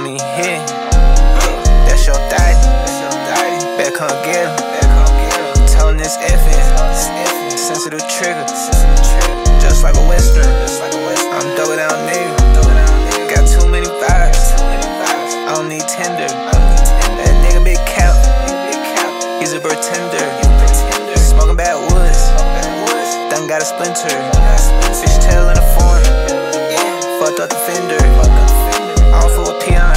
On me here. That's your daddy. Back home get him. Telling this effing. Sensitive trigger. Just like a western. I'm double down nigga. Got too many vibes. I don't need tender. That nigga big cap. He's a pretender. Smoking bad woods. Done got a splinter. Fish tail in the form. Fucked up the fender. I don't fool with peons.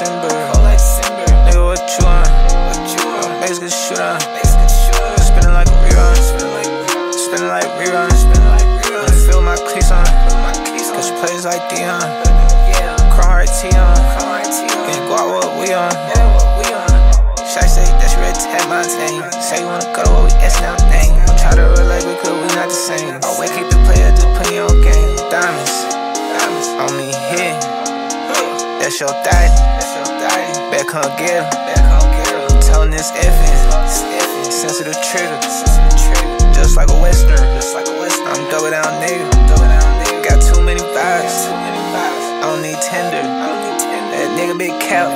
Cold like December. Nigga, what you on? Mexican shoot on. Spinning like a rerun. Spinning like rerun. Wanna feel my cleats on. Cause she plays like Deion. Chrome heart T on. Can't go out what we on. Should I say that's red tab Montaigne? Say you wanna go to what we S now name. Try to relate because we not the same. Always keep the That's your daddy. Back home get him. Telling this effing. Sensitive trigger. Just like a western. I'm double down nigga. Got too many vibes. I don't need tender. That nigga big cap.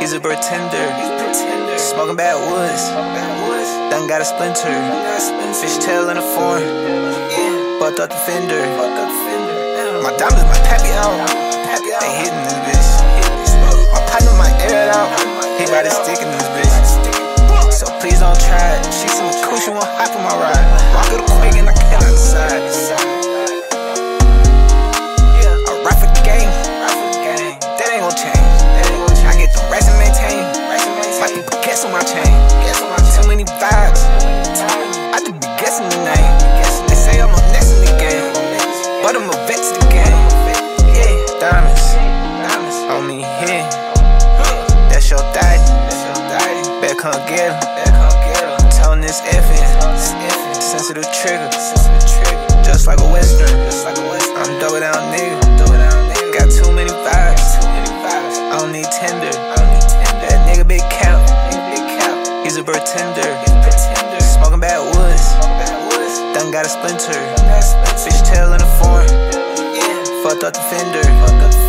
He's a pretender. Smoking bad woods. Done got a splinter. Fish tail in the form. Bucked up the fender. My diamonds, my pappy out. They hitting this bitch. My partner might air it out. He about to stick in this bitch. So please don't try it. She some cool, she won't hop on my ride. Walk it a quick and I cannot decide. I rap for the game. That ain't gon' change. I get the rest and maintain. My people guess on my chain. Too many vibes. I just be guessing the name. They say I'm a next in the game. But I'm a vet to the game. Yeah, diamonds. On me here. That's your daddy. Back home get him. Telling this effing. Sensitive trigger. Just like a western. I'm double down nigga. Got too many vibes. I don't need tender. That nigga big cap. He's a pretender. Smoking bad woods. Done got a splinter. Fish tail in the form. Fucked up the fender.